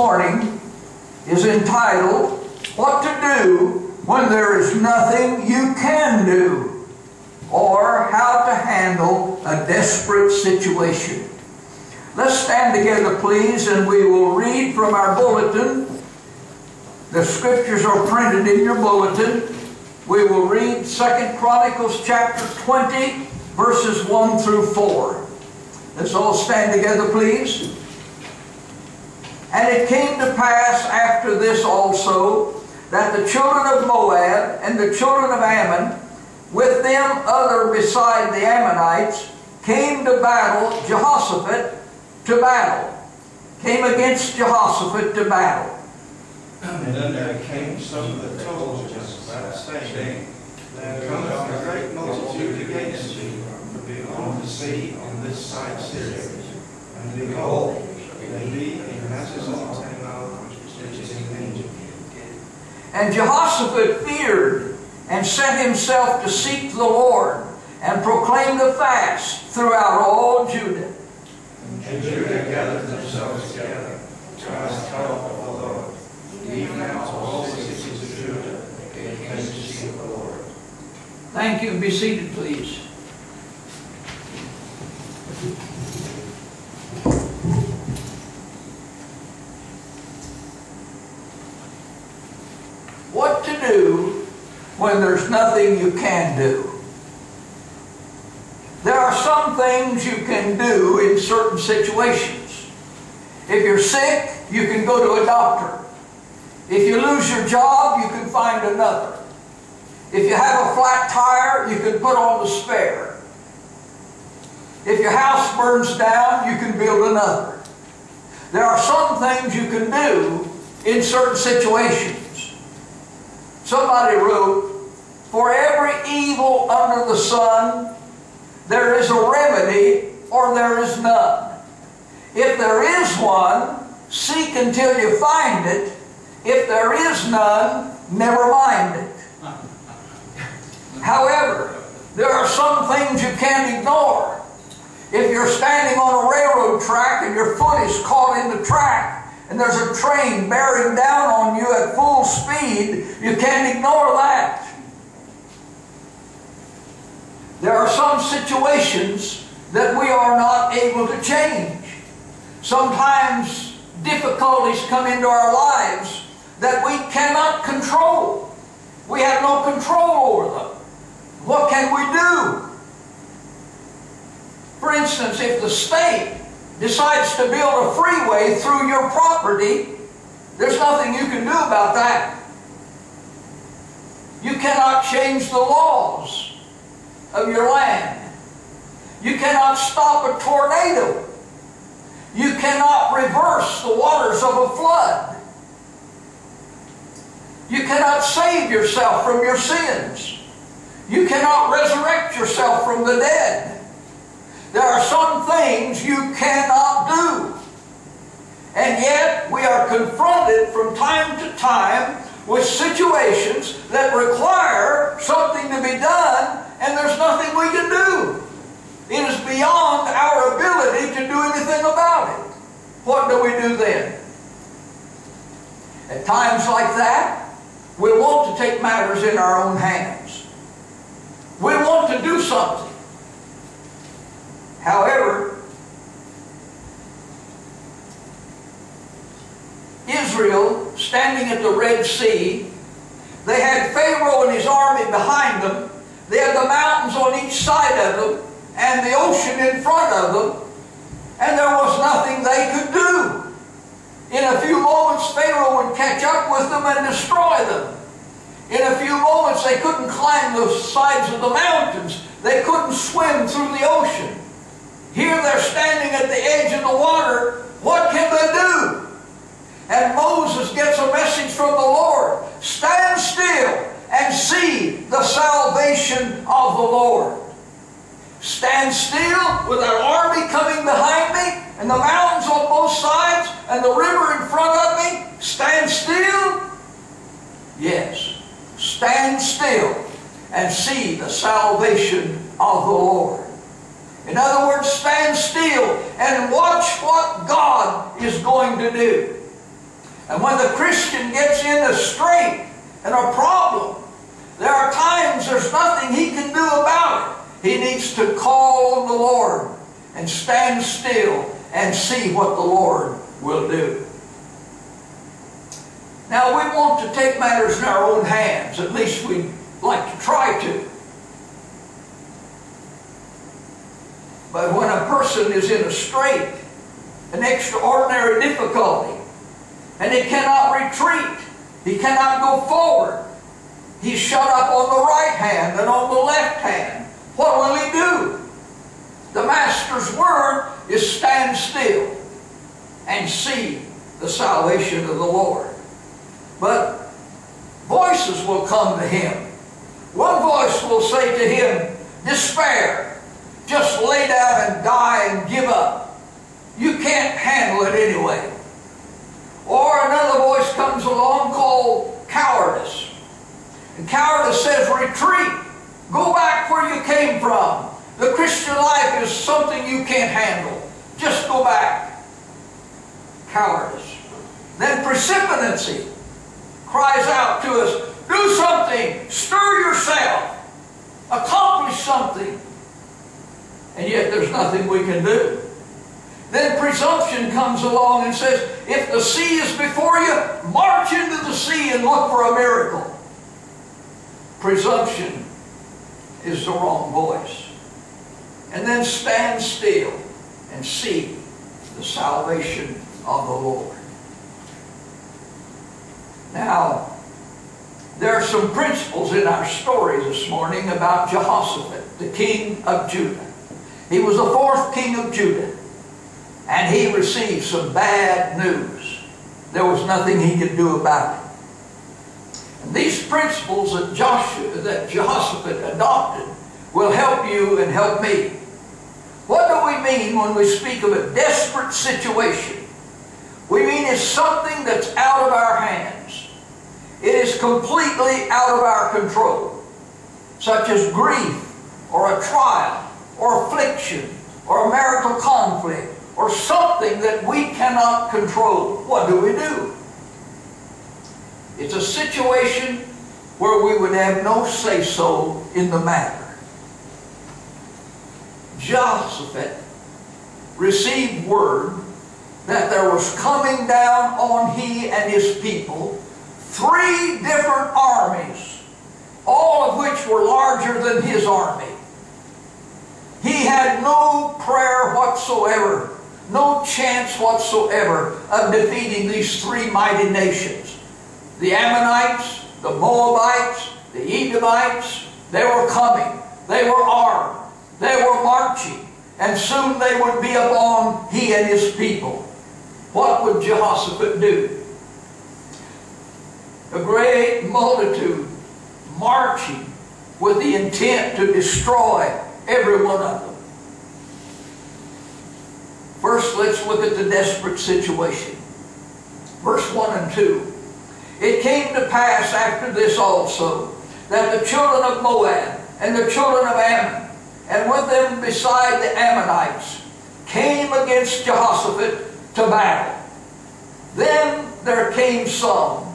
morning is entitled, What to Do When There Is Nothing You Can Do, or How to Handle a Desperate Situation. Let's stand together, please, and we will read from our bulletin. The scriptures are printed in your bulletin. We will read 2 Chronicles chapter 20, verses 1 through 4. Let's all stand together, please. And it came to pass after this also that the children of Moab and the children of Ammon, with them other beside the Ammonites, came to battle Jehoshaphat to battle. Came against Jehoshaphat to battle. And then there came some of that told Jehoshaphat, saying, There cometh a great multitude against thee from beyond the sea on this side Syria. And behold, they be in Hazazon Tamar, which is in En-gedi. And Jehoshaphat feared and set himself to seek the Lord and proclaim the fast throughout all Judah. And Judah gathered themselves together to ask help of the Lord. Even out of all the cities of Judah, they came to seek the Lord. Thank you. Be seated, please. What to do when there's nothing you can do? There are some things you can do in certain situations. If you're sick, you can go to a doctor. If you lose your job, you can find another. If you have a flat tire, you can put on the spare. If your house burns down, you can build another. There are some things you can do in certain situations. Somebody wrote, For every evil under the sun, there is a remedy or there is none. If there is one, seek until you find it. If there is none, never mind it. However, there are some things you can't ignore. If you're standing on a railroad track and your foot is caught in the track and there's a train bearing down on you at full speed, you can't ignore that. There are some situations that we are not able to change. Sometimes difficulties come into our lives that we cannot control. We have no control over them. What can we do? For instance, if the state decides to build a freeway through your property, there's nothing you can do about that. You cannot change the laws of your land. You cannot stop a tornado. You cannot reverse the waters of a flood. You cannot save yourself from your sins. You cannot resurrect yourself from the dead. There are some things you cannot do. And yet we are confronted from time to time with situations that require something to be done and there's nothing we can do. It is beyond our ability to do anything about it. What do we do then? At times like that, we want to take matters in our own hands. We want to do something. However, Israel, standing at the Red Sea, they had Pharaoh and his army behind them. They had the mountains on each side of them and the ocean in front of them. And there was nothing they could do. In a few moments, Pharaoh would catch up with them and destroy them. In a few moments, they couldn't climb the sides of the mountains. They couldn't swim through the ocean. Here they're standing at the edge of the water. What can they do? And Moses gets a message from the Lord. Stand still and see the salvation of the Lord. Stand still with an army coming behind me and the mountains on both sides and the river in front of me. Stand still? Yes. Stand still and see the salvation of the Lord. In other words, stand still and watch what God is going to do. And when the Christian gets in a strait and a problem, there are times there's nothing he can do about it. He needs to call on the Lord and stand still and see what the Lord will do. Now, we want to take matters in our own hands. At least we like to try to. But when a person is in a strait, an extraordinary difficulty, and he cannot retreat, he cannot go forward, he's shut up on the right hand and on the left hand, what will he do? The Master's word is stand still and see the salvation of the Lord. But voices will come to him. One voice will say to him, despair, just lay down and die and give up. You can't handle it anyway. Or another voice comes along called cowardice. And cowardice says retreat. Go back where you came from. The Christian life is something you can't handle. Just go back. Cowardice. Then precipitancy cries out to us, do something, stir yourself, accomplish something. And yet there's nothing we can do. Then presumption comes along and says, if the sea is before you, march into the sea and look for a miracle. Presumption is the wrong voice. And then stand still and see the salvation of the Lord. Now, there are some principles in our story this morning about Jehoshaphat, the king of Judah. He was the fourth king of Judah, and he received some bad news. There was nothing he could do about it. These principles that, Joshua, that Jehoshaphat adopted will help you and help me. What do we mean when we speak of a desperate situation? We mean it's something that's out of our hands. It is completely out of our control, such as grief, or a trial, or affliction, or a marital conflict, or something that we cannot control. What do we do? It's a situation where we would have no say-so in the matter. Jehoshaphat received word that there was coming down on he and his people three different armies, all of which were larger than his army. He had no prayer whatsoever, no chance whatsoever of defeating these three mighty nations. The Ammonites, the Moabites, the Edomites, they were coming. They were armed. They were marching. And soon they would be upon he and his people. What would Jehoshaphat do? A great multitude marching with the intent to destroy every one of them. First, let's look at the desperate situation. Verse 1 and 2. It came to pass after this also that the children of Moab and the children of Ammon, and with them beside the Ammonites, came against Jehoshaphat to battle. Then there came some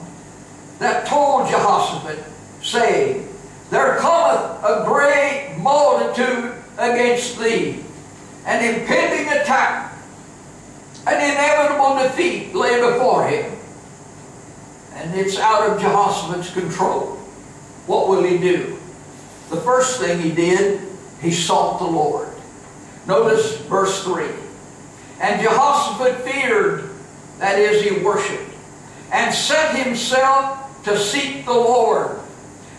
that told Jehoshaphat, saying, There cometh a great multitude against thee, an impending attack, an inevitable defeat lay before him. And it's out of Jehoshaphat's control. What will he do? The first thing he did, he sought the Lord. Notice verse 3. And Jehoshaphat feared, that is, he worshipped, and set himself to seek the Lord,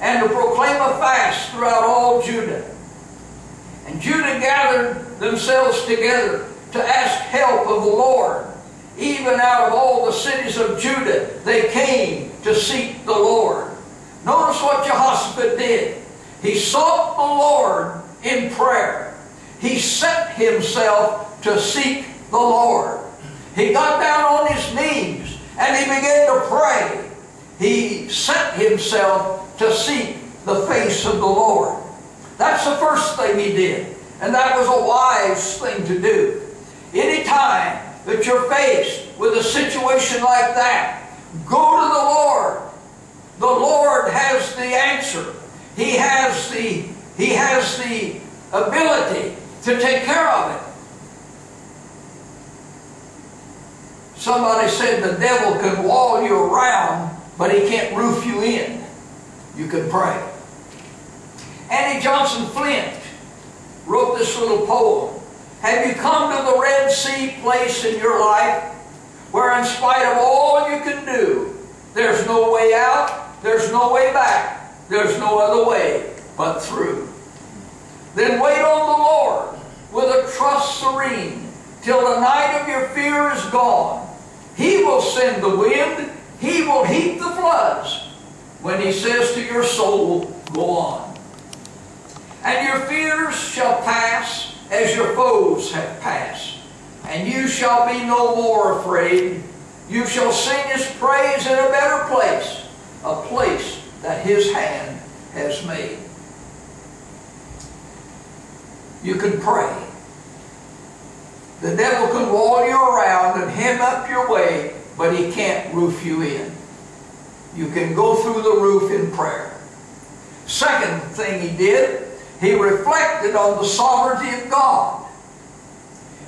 and to proclaim a fast throughout all Judah. And Judah gathered themselves together to ask help of the Lord. Even out of all the cities of Judah, they came to seek the Lord. Notice what Jehoshaphat did. He sought the Lord in prayer. He set himself to seek the Lord. He got down on his knees and he began to pray. He set himself to seek the face of the Lord. That's the first thing he did. And that was a wise thing to do. Any time that you're faced with a situation like that, go to the Lord. The Lord has the answer. He has the, he has the ability to take care of it. Somebody said the devil can wall you around, but he can't roof you in. You can pray. Annie Johnson Flint wrote this little poem. Have you come to the Red Sea place in your life where in spite of all you can do, there's no way out, there's no way back, there's no other way but through. Then wait on the Lord with a trust serene till the night of your fear is gone. He will send the wind, He will heap the floods when He says to your soul, go on. And your fears shall pass as your foes have passed, and you shall be no more afraid. You shall sing His praise in a better place, a place that His hand has made. You can pray. The devil can wall you around and hem up your way, but he can't roof you in. You can go through the roof in prayer. Second thing he did, he reflected on the sovereignty of God.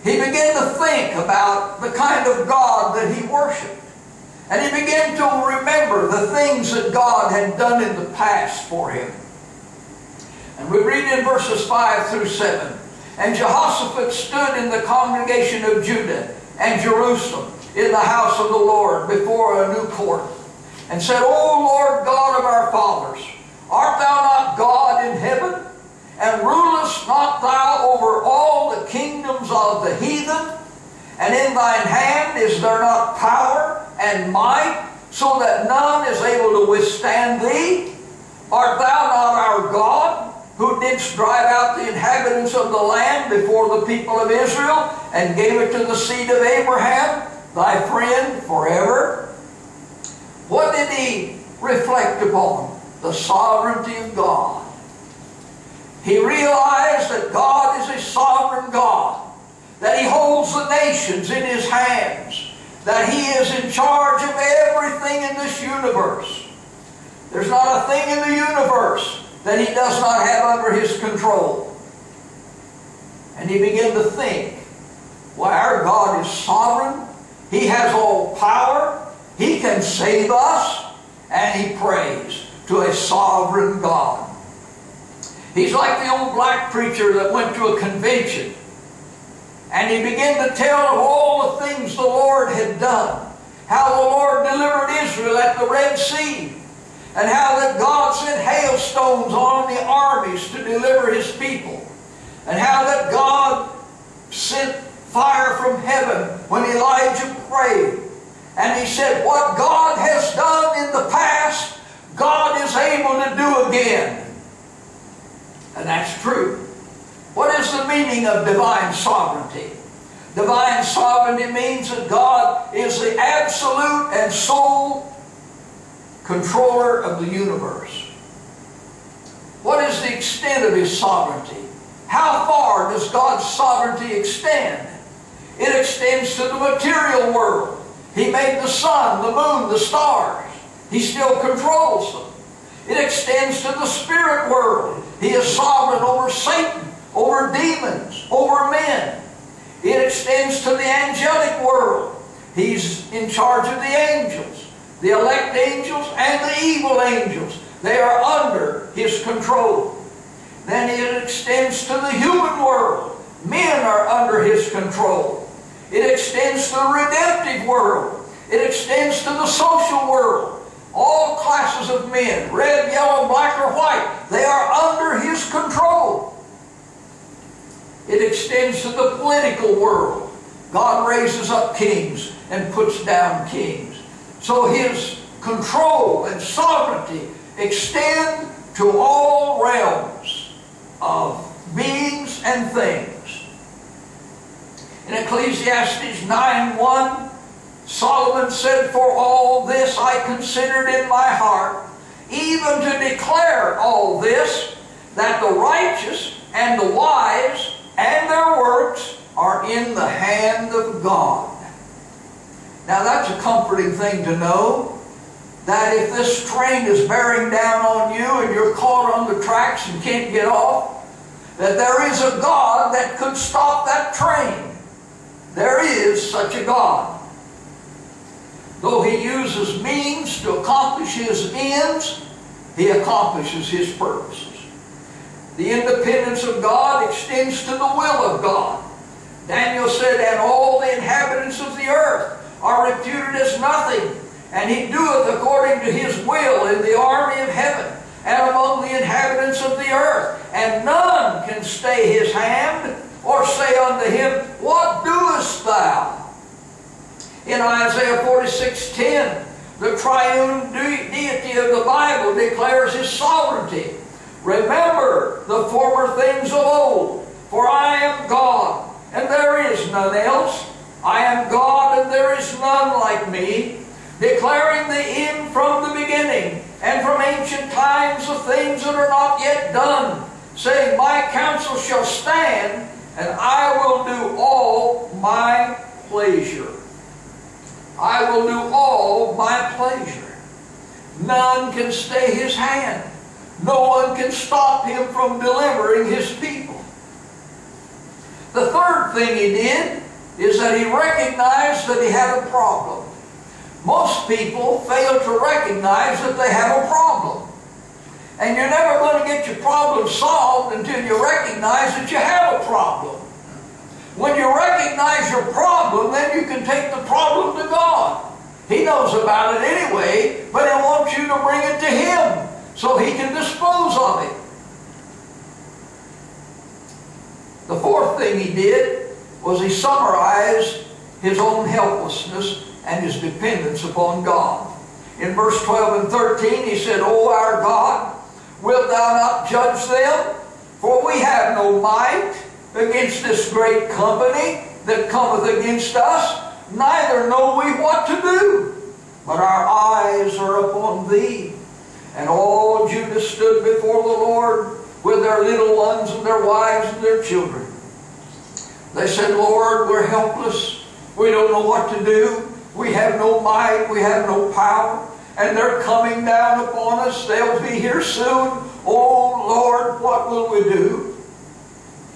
He began to think about the kind of God that he worshiped. And he began to remember the things that God had done in the past for him. And we read in verses 5 through 7. And Jehoshaphat stood in the congregation of Judah and Jerusalem in the house of the Lord before a new court and said, O Lord God of our fathers, art thou not God in heaven? And rulest not thou over all the kingdoms of the heathen? And in thine hand is there not power and might, so that none is able to withstand thee? Art thou not our God, who didst drive out the inhabitants of the land before the people of Israel, and gave it to the seed of Abraham, thy friend, forever? What did he reflect upon? The sovereignty of God. He realized that God is a sovereign God, that He holds the nations in His hands, that He is in charge of everything in this universe. There's not a thing in the universe that He does not have under His control. And he began to think, why, our God is sovereign. He has all power. He can save us. And he prays to a sovereign God. He's like the old black preacher that went to a convention. And he began to tell of all the things the Lord had done. How the Lord delivered Israel at the Red Sea. And how that God sent hailstones on the armies to deliver His people. And how that God sent fire from heaven when Elijah prayed. And he said, what God has done in the past, God is able to do again. And that's true. What is the meaning of divine sovereignty? Divine sovereignty means that God is the absolute and sole controller of the universe. What is the extent of His sovereignty? How far does God's sovereignty extend? It extends to the material world. He made the sun, the moon, the stars. He still controls them. It extends to the spirit world. He is sovereign over Satan, over demons, over men. It extends to the angelic world. He's in charge of the angels, the elect angels and the evil angels. They are under His control. Then it extends to the human world. Men are under His control. It extends to the redemptive world. It extends to the social world. All classes of men, red, yellow, black, or white, they are under His control. It extends to the political world. God raises up kings and puts down kings. So His control and sovereignty extend to all realms of beings and things. In Ecclesiastes 9.1, Solomon said, For all this I considered in my heart, even to declare all this, that the righteous and the wise and their works are in the hand of God. Now that's a comforting thing to know, that if this train is bearing down on you and you're caught on the tracks and can't get off, that there is a God that could stop that train. There is such a God. Though he uses means to accomplish his ends, he accomplishes his purposes. The independence of God extends to the will of God. Daniel said, And all the inhabitants of the earth are reputed as nothing, and he doeth according to his will in the army of heaven and among the inhabitants of the earth. And none can stay his hand or say unto him, What doest thou? In Isaiah 46:10, the triune deity of the Bible declares his sovereignty. Remember the former things of old, for I am God, and there is none else. I am God, and there is none like me, declaring the end from the beginning, and from ancient times of things that are not yet done, saying, My counsel shall stand, and I will do all my pleasure. I will do all my pleasure. None can stay his hand. No one can stop him from delivering his people. The third thing he did is that he recognized that he had a problem. Most people fail to recognize that they have a problem. And you're never going to get your problem solved until you recognize that you have a problem. When you recognize your problem, then you can take the problem to God. He knows about it anyway, but He wants you to bring it to Him so He can dispose of it. The fourth thing He did was He summarized His own helplessness and His dependence upon God. In verse 12 and 13, He said, O our God, wilt Thou not judge them? For we have no might against this great company that cometh against us, neither know we what to do. But our eyes are upon thee. And all Judah stood before the Lord with their little ones and their wives and their children. They said, Lord, we're helpless. We don't know what to do. We have no might. We have no power. And they're coming down upon us. They'll be here soon. Oh, Lord, what will we do?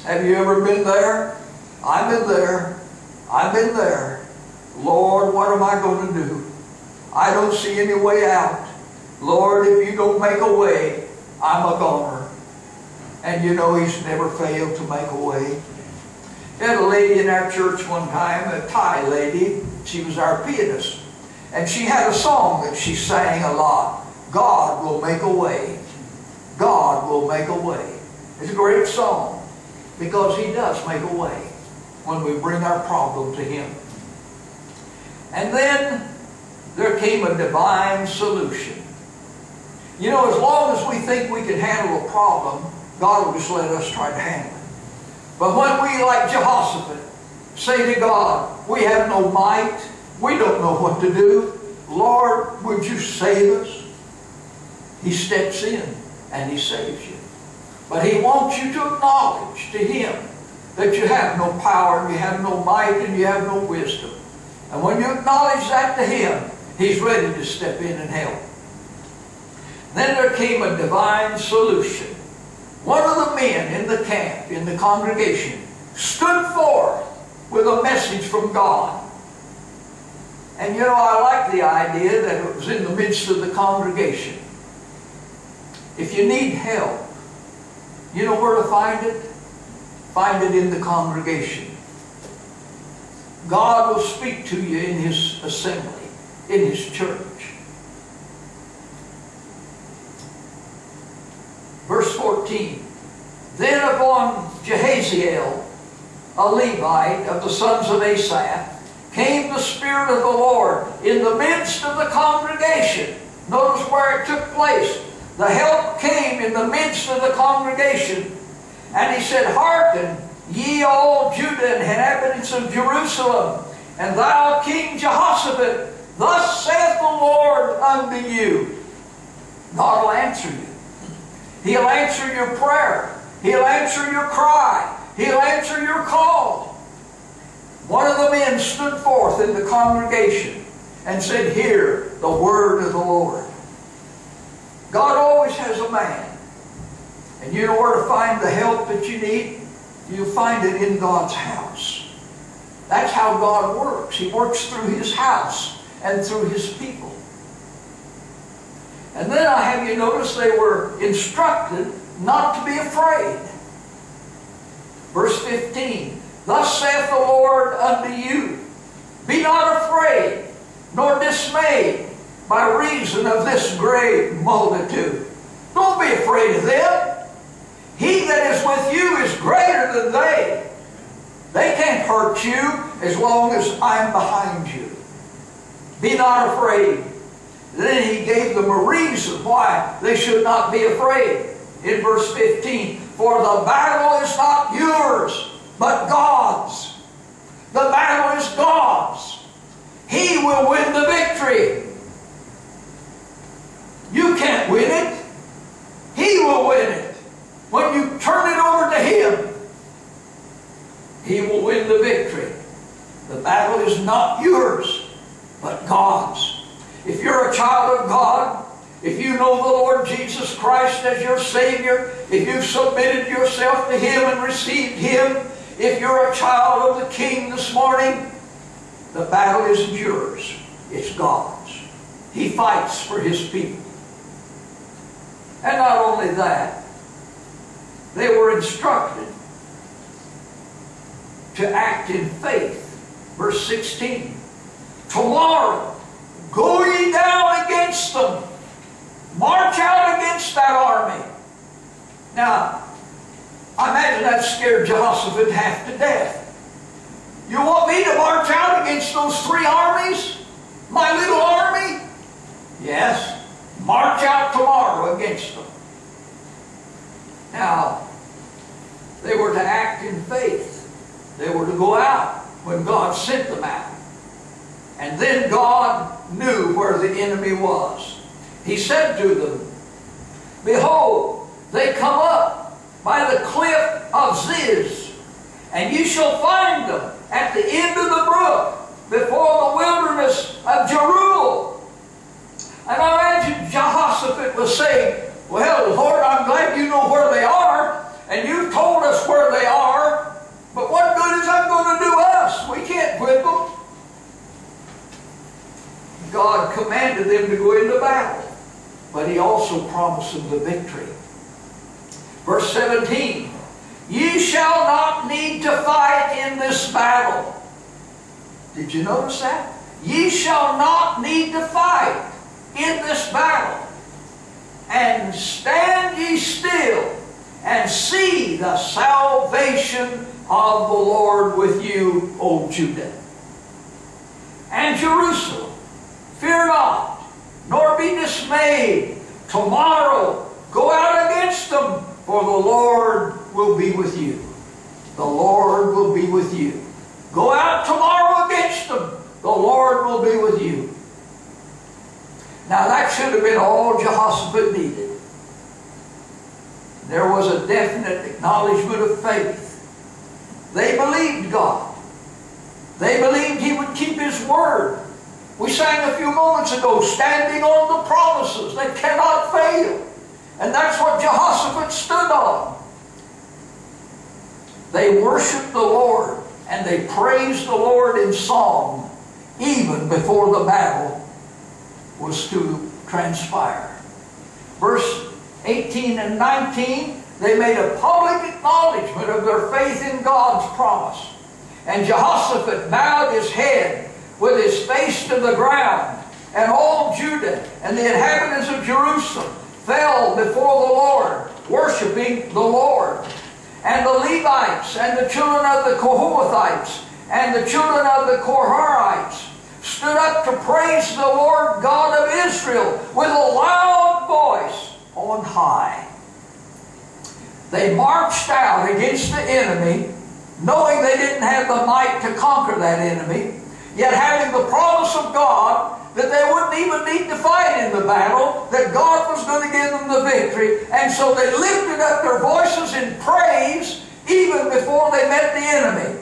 Have you ever been there? I've been there. I've been there. Lord, what am I going to do? I don't see any way out. Lord, if you don't make a way, I'm a goner. And you know He's never failed to make a way. We had a lady in our church one time, a Thai lady. She was our pianist. And she had a song that she sang a lot. God will make a way. God will make a way. It's a great song because He does make a way when we bring our problem to Him. And then there came a divine solution. You know, as long as we think we can handle a problem, God will just let us try to handle it. But when we, like Jehoshaphat, say to God, we have no might, we don't know what to do, Lord, would you save us? He steps in and He saves you. But He wants you to acknowledge to Him that you have no power and you have no might and you have no wisdom. And when you acknowledge that to Him, He's ready to step in and help. Then there came a divine solution. One of the men in the camp, in the congregation, stood forth with a message from God. And you know, I like the idea that it was in the midst of the congregation. If you need help, you know where to find it? Find it in the congregation. God will speak to you in His assembly, in His church. Verse 14. Then upon Jehaziel, a Levite of the sons of Asaph, came the Spirit of the Lord in the midst of the congregation. Notice where it took place. The help came in the midst of the congregation. And he said, Hearken, ye all Judah and inhabitants of Jerusalem, and thou King Jehoshaphat, thus saith the Lord unto you. God will answer you. He'll answer your prayer. He'll answer your cry. He'll answer your call. One of the men stood forth in the congregation and said, Hear the word of the Lord. God always has a man And you know where to find the help that you need? You find it in God's house. That's how God works. He works through His house and through His people. And then I have you notice they were instructed not to be afraid. Verse 15, Thus saith the Lord unto you, Be not afraid, nor dismayed by reason of this great multitude. Don't be afraid of them. He that is with you is greater than they. They can't hurt you as long as I'm behind you. Be not afraid. Then he gave them a reason why they should not be afraid. In verse 15, For the battle is not yours, but God's. The battle is God's. He will win the victory. You can't win it. He will win it. When you turn it over to Him, He will win the victory. The battle is not yours, but God's. If you're a child of God, if you know the Lord Jesus Christ as your Savior, if you've submitted yourself to Him and received Him, if you're a child of the King this morning, the battle isn't yours, it's God's. He fights for His people. And not only that, they were instructed to act in faith. Verse 16. Tomorrow, go ye down against them. March out against that army. Now, I imagine that scared Jehoshaphat half to death. You want me to march out against those three armies? My little army? Yes. March out tomorrow against them. Now, they were to act in faith. They were to go out when God sent them out. And then God knew where the enemy was. He said to them, Behold, they come up by the cliff of Ziz, and you shall find them at the end of the brook before the wilderness of Jeruel. And I imagine Jehoshaphat was saying, Well, Lord, I'm glad you know where they are, and you've told us where they are, but what good is that going to do us? We can't whip them. God commanded them to go into battle, but He also promised them the victory. Verse 17, Ye shall not need to fight in this battle. Did you notice that? Ye shall not need to fight in this battle. And stand ye still and see the salvation of the Lord with you, O Judah. And Jerusalem, fear not, nor be dismayed. Tomorrow go out against them, for the Lord will be with you. The Lord will be with you. Go out tomorrow against them. The Lord will be with you. Now that should have been all Jehoshaphat needed. There was a definite acknowledgement of faith. They believed God. They believed He would keep His word. We sang a few moments ago, standing on the promises that cannot fail. And that's what Jehoshaphat stood on. They worshiped the Lord and they praised the Lord in song even before the battle was to transpire. Verse 18 and 19, they made a public acknowledgement of their faith in God's promise. And Jehoshaphat bowed his head with his face to the ground, and all Judah and the inhabitants of Jerusalem fell before the Lord, worshiping the Lord. And the Levites and the children of the Kohathites and the children of the Korharites stood up to praise the Lord God of Israel with a loud voice on high. They marched out against the enemy, knowing they didn't have the might to conquer that enemy, yet having the promise of God that they wouldn't even need to fight in the battle, that God was going to give them the victory. And so they lifted up their voices in praise even before they met the enemy.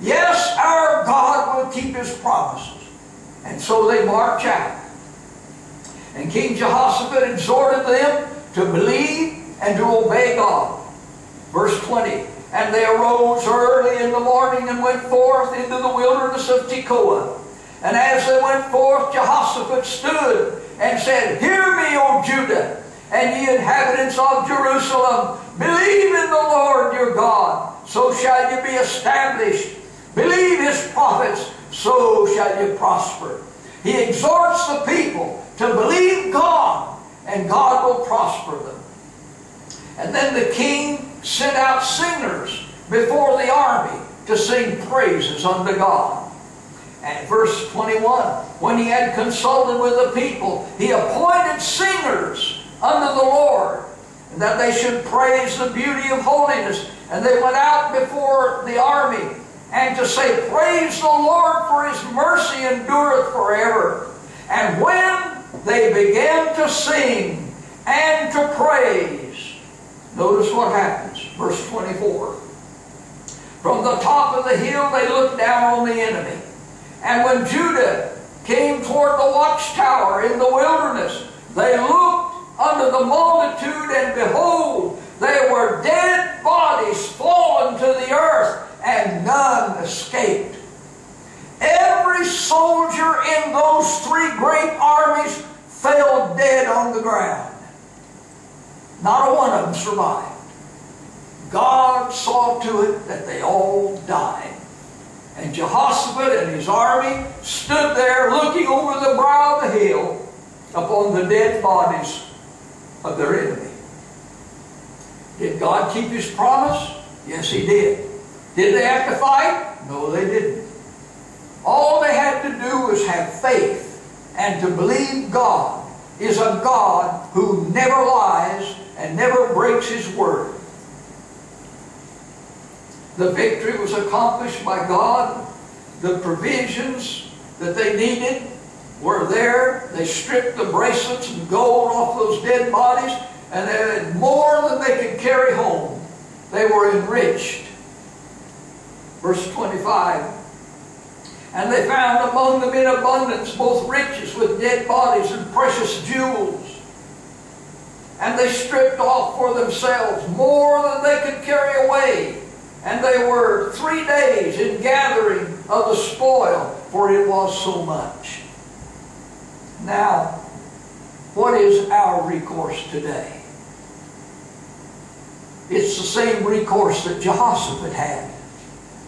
Yes, our God will keep His promises. And so they march out. And King Jehoshaphat exhorted them to believe and to obey God. Verse 20, And they arose early in the morning and went forth into the wilderness of Tekoa. And as they went forth, Jehoshaphat stood and said, Hear me, O Judah, and ye inhabitants of Jerusalem, believe in the Lord your God, so shall ye be established. Believe his prophets, so shall you prosper. He exhorts the people to believe God, and God will prosper them. And then the king sent out singers before the army to sing praises unto God. And verse 21, when he had consulted with the people, he appointed singers unto the Lord, that they should praise the beauty of holiness. And they went out before the army and to say, Praise the Lord, for his mercy endureth forever. And when they began to sing and to praise, notice what happens. Verse 24. From the top of the hill they looked down on the enemy. And when Judah came toward the watchtower in the wilderness, they looked unto the multitude, and behold, they were dead bodies fallen to the earth, and none escaped. Every soldier in those three great armies fell dead on the ground. Not a one of them survived. God saw to it that they all died. And Jehoshaphat and his army stood there looking over the brow of the hill upon the dead bodies of their enemy. Did God keep His promise? Yes, He did. Did they have to fight? No, they didn't. All they had to do was have faith and to believe God is a God who never lies and never breaks His word. The victory was accomplished by God. The provisions that they needed were there. They stripped the bracelets and gold off those dead bodies, and they had more than they could carry home. They were enriched. Verse 25. And they found among them in abundance both riches with dead bodies and precious jewels. And they stripped off for themselves more than they could carry away. And they were three days in gathering of the spoil, for it was so much. Now, what is our recourse today? It's the same recourse that Jehoshaphat had.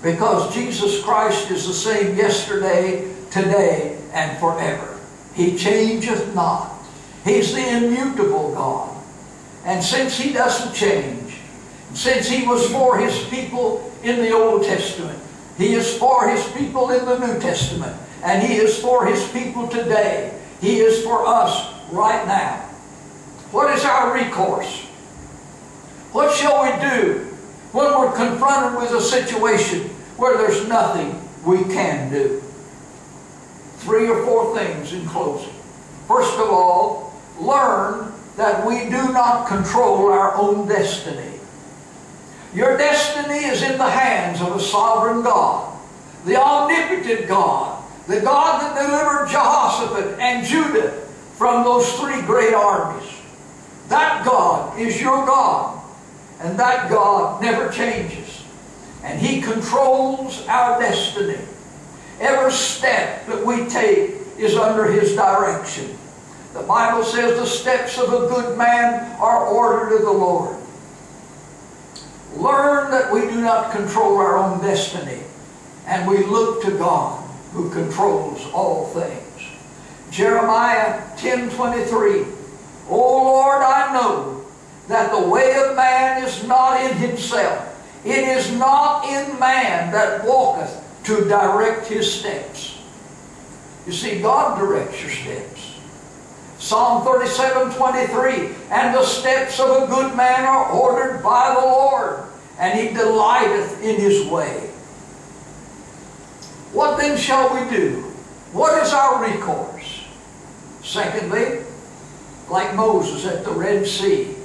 Because Jesus Christ is the same yesterday, today, and forever. He changeth not. He's the immutable God. And since He doesn't change, since He was for His people in the Old Testament, He is for His people in the New Testament, and He is for His people today. He is for us right now. What is our recourse? What shall we do when we're confronted with a situation where there's nothing we can do? Three or four things in closing. First of all, learn that we do not control our own destiny. Your destiny is in the hands of a sovereign God, the omnipotent God, the God that delivered Jehoshaphat and Judah from those three great armies. That God is your God. And that God never changes. And He controls our destiny. Every step that we take is under His direction. The Bible says the steps of a good man are ordered of the Lord. Learn that we do not control our own destiny. And we look to God who controls all things. Jeremiah 10.23 O Lord, I know that the way of man is not in himself. It is not in man that walketh to direct his steps. You see, God directs your steps. Psalm 37, 23, And the steps of a good man are ordered by the Lord, and he delighteth in his way. What then shall we do? What is our recourse? Secondly, like Moses at the Red Sea.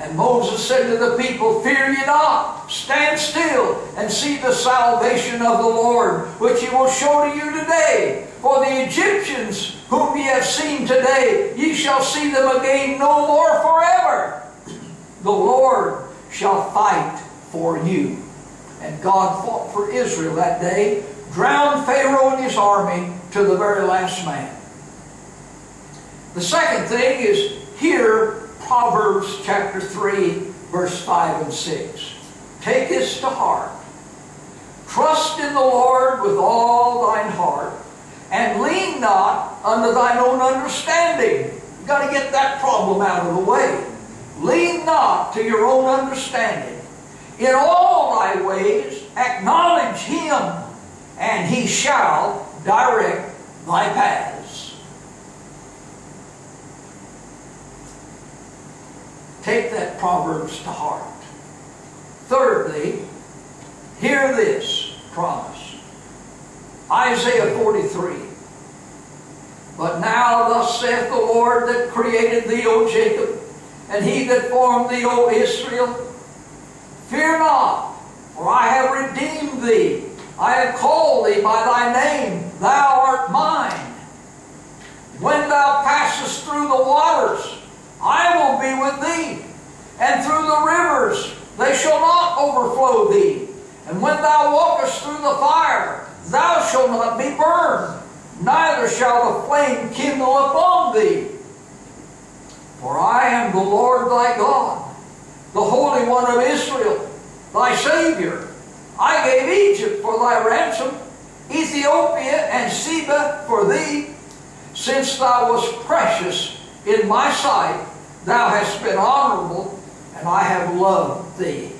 And Moses said to the people, Fear ye not, stand still, and see the salvation of the Lord, which he will show to you today. For the Egyptians whom ye have seen today, ye shall see them again no more forever. The Lord shall fight for you. And God fought for Israel that day, drowned Pharaoh and his army to the very last man. The second thing is hear Proverbs chapter 3, verse 5 and 6. Take this to heart. Trust in the Lord with all thine heart, and lean not unto thine own understanding. You've got to get that problem out of the way. Lean not to your own understanding. In all thy ways acknowledge him, and he shall direct thy paths. Take that Proverbs to heart. Thirdly, hear this promise. Isaiah 43. But now thus saith the Lord that created thee, O Jacob, and he that formed thee, O Israel, Fear not, for I have redeemed thee. I have called thee by thy name. Thou art mine. When thou passest through the waters, I will be with thee. And through the rivers, they shall not overflow thee. And when thou walkest through the fire, thou shalt not be burned, neither shall the flame kindle upon thee. For I am the Lord thy God, the Holy One of Israel, thy Savior. I gave Egypt for thy ransom, Ethiopia and Seba for thee. Since thou wast precious in my sight, thou hast been honorable, and I have loved thee.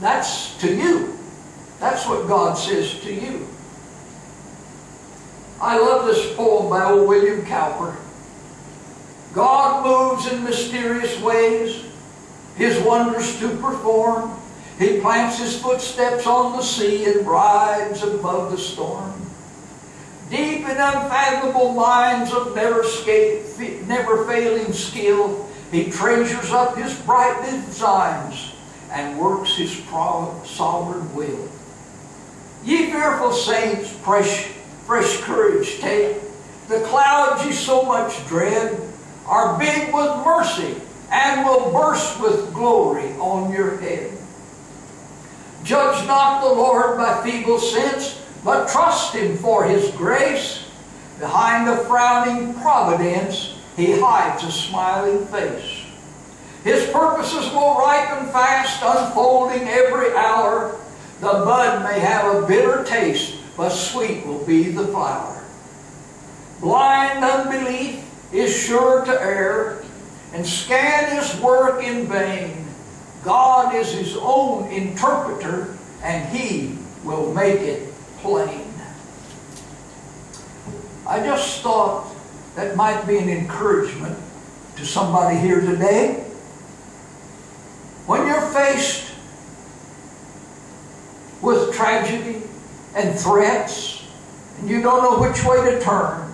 That's to you. That's what God says to you. I love this poem by old William Cowper. God moves in mysterious ways, His wonders to perform. He plants His footsteps on the sea and rides above the storm. Deep and unfathomable minds of never, never failing skill, He treasures up His bright designs and works His sovereign will. Ye fearful saints, fresh, fresh courage take. The clouds ye so much dread are big with mercy and will burst with glory on your head. Judge not the Lord by feeble sense, but trust Him for His grace. Behind the frowning providence, He hides a smiling face. His purposes will ripen fast, unfolding every hour. The bud may have a bitter taste, but sweet will be the flower. Blind unbelief is sure to err and scan his work in vain. God is his own interpreter, and he will make it I just thought that might be an encouragement to somebody here today. When you're faced with tragedy and threats, and you don't know which way to turn,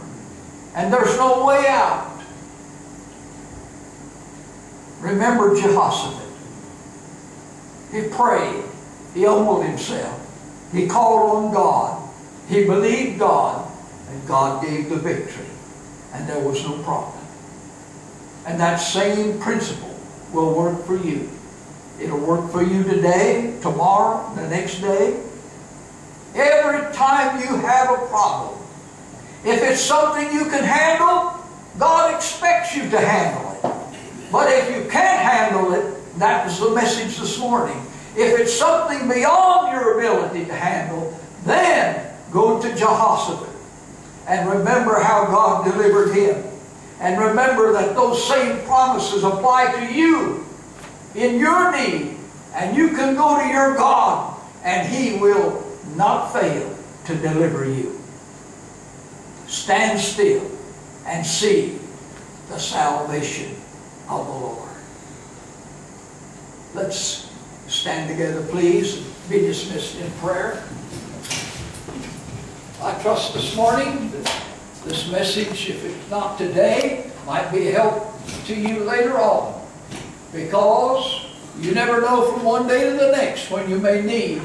and there's no way out, remember Jehoshaphat. He prayed. He humbled himself. He called on God. He believed God, and God gave the victory. And there was no problem. And that same principle will work for you. It'll work for you today, tomorrow, the next day. Every time you have a problem, if it's something you can handle, God expects you to handle it. But if you can't handle it, that was the message this morning. If it's something beyond your ability to handle, then go to Jehoshaphat and remember how God delivered him. And remember that those same promises apply to you in your need. And you can go to your God and He will not fail to deliver you. Stand still and see the salvation of the Lord. Let's stand together, please, be dismissed in prayer. I trust this morning that this message, if it's not today, might be a help to you later on. Because you never know from one day to the next when you may need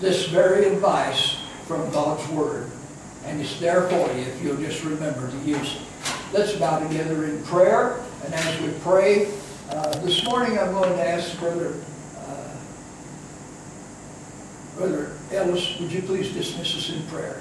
this very advice from God's Word. And it's there for you if you'll just remember to use it. Let's bow together in prayer. And as we pray, Uh, This morning, I'm going to ask Brother, Brother Ellis, would you please dismiss us in prayer?